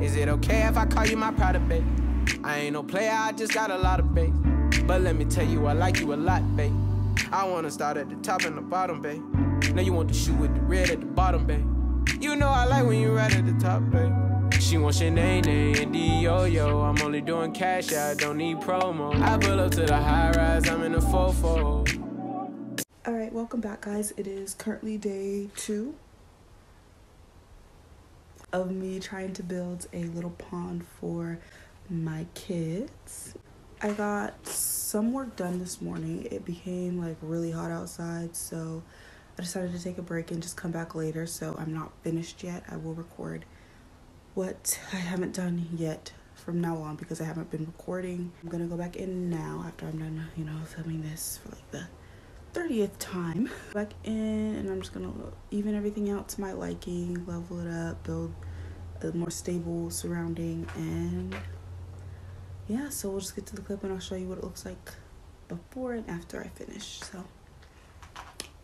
Is it okay if I call you my pride, babe? I ain't no player, I just got a lot of babe. But let me tell you, I like you a lot, babe. I wanna start at the top and the bottom, babe. Now you want the shoe with the red at the bottom, babe. You know I like when you right at the top, babe. She wants your name, and D-Yo-Yo. I'm only doing cash, I don't need promo. I pull up to the high rise, I'm in the fofo. Alright, welcome back, guys. It is currently day two of me trying to build a little pond for my kids. I got some work done this morning. It became like really hot outside, so I decided to take a break and just come back later. So I'm not finished yet. I will record what I haven't done yet from now on because I haven't been recording. I'm gonna go back in now after I'm done, you know, filming this for like the 30th time. Back in and I'm just gonna even everything out to my liking, level it up, build a more stable surrounding and yeah, so we'll just get to the clip and I'll show you what it looks like before and after I finish. So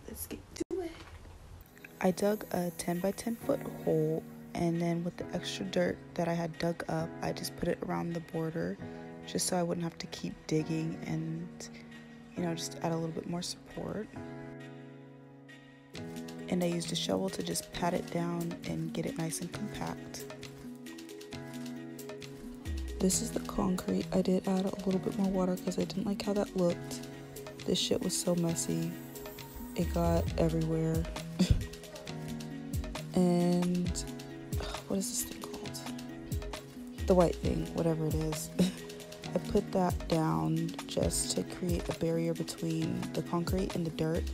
let's get to it. I dug a 10 by 10 foot hole and then with the extra dirt that I had dug up, I just put it around the border just so I wouldn't have to keep digging and you know, just add a little bit more support. And I used a shovel to just pat it down and get it nice and compact. This is the concrete. I did add a little bit more water because I didn't like how that looked. This shit was so messy. It got everywhere. and what is this thing called? The white thing, whatever it is. I put that down just to create a barrier between the concrete and the dirt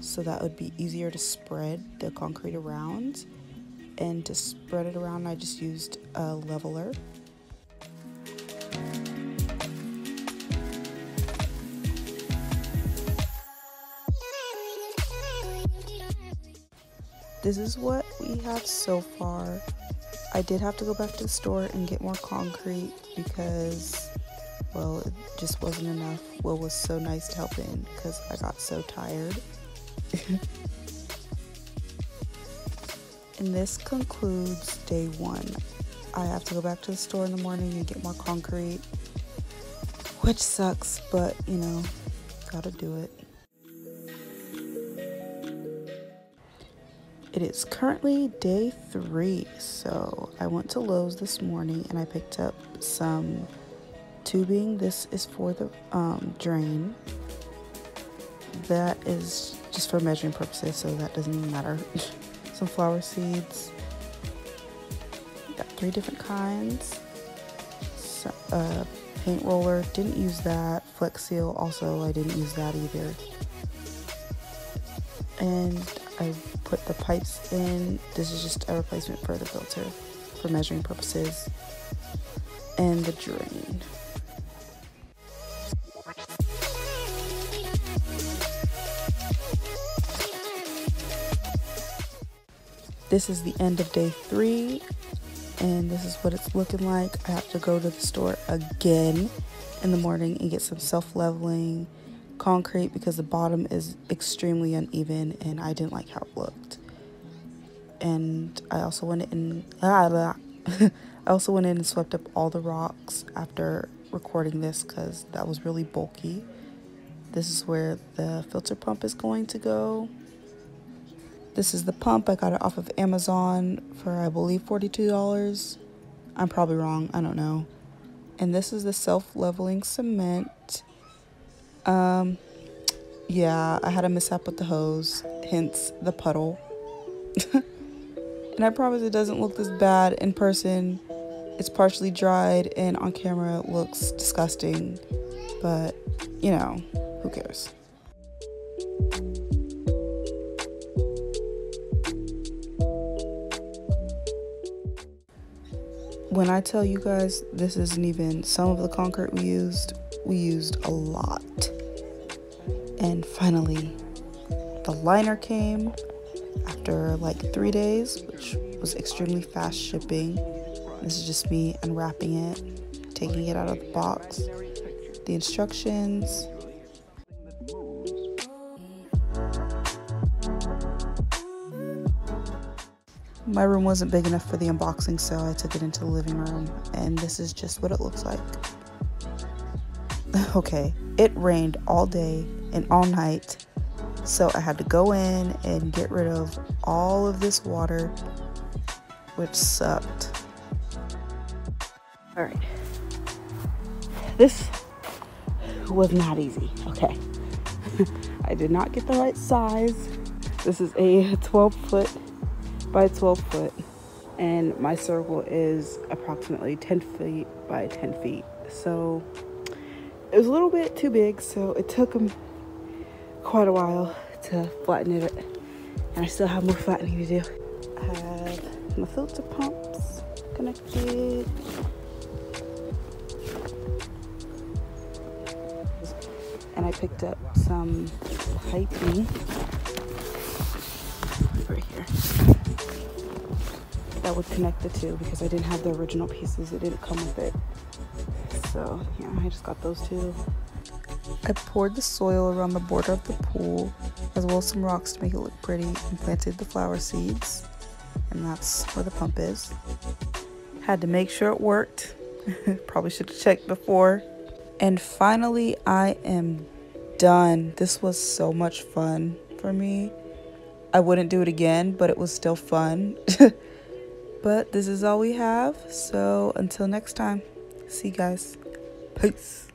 so that would be easier to spread the concrete around. And to spread it around, I just used a leveler. This is what we have so far. I did have to go back to the store and get more concrete because, well, it just wasn't enough. Will was so nice to help in because I got so tired. and this concludes day one. I have to go back to the store in the morning and get more concrete, which sucks, but you know, gotta do it. It is currently day three, so I went to Lowe's this morning and I picked up some tubing. This is for the um, drain. That is just for measuring purposes, so that doesn't matter. some flower seeds. Got three different kinds. So, uh, paint roller, didn't use that. Flex seal, also I didn't use that either. And I put the pipes in. This is just a replacement for the filter for measuring purposes. And the drain. This is the end of day three, and this is what it's looking like. I have to go to the store again in the morning and get some self leveling concrete because the bottom is extremely uneven and I didn't like how it looked. And I also went in I also went in and swept up all the rocks after recording this because that was really bulky. This is where the filter pump is going to go. This is the pump. I got it off of Amazon for I believe $42. I'm probably wrong. I don't know. And this is the self-leveling cement. Um, yeah, I had a mishap with the hose, hence the puddle. and I promise it doesn't look this bad in person. It's partially dried and on camera it looks disgusting, but you know, who cares? When I tell you guys this isn't even some of the concrete we used, we used a lot. And finally, the liner came after like three days, which was extremely fast shipping. This is just me unwrapping it, taking it out of the box, the instructions. My room wasn't big enough for the unboxing, so I took it into the living room, and this is just what it looks like. okay, it rained all day and all night, so I had to go in and get rid of all of this water, which sucked. All right, this was not easy, okay. I did not get the right size. This is a 12 foot by 12 foot and my circle is approximately 10 feet by 10 feet. So it was a little bit too big, so it took them quite a while to flatten it. And I still have more flattening to do. I have my filter pumps connected. And I picked up some piping that would connect the two because I didn't have the original pieces. It didn't come with it. So yeah, I just got those two. I poured the soil around the border of the pool as well as some rocks to make it look pretty and planted the flower seeds. And that's where the pump is. Had to make sure it worked. Probably should have checked before. And finally, I am done. This was so much fun for me. I wouldn't do it again, but it was still fun. but this is all we have. So until next time, see you guys. Peace.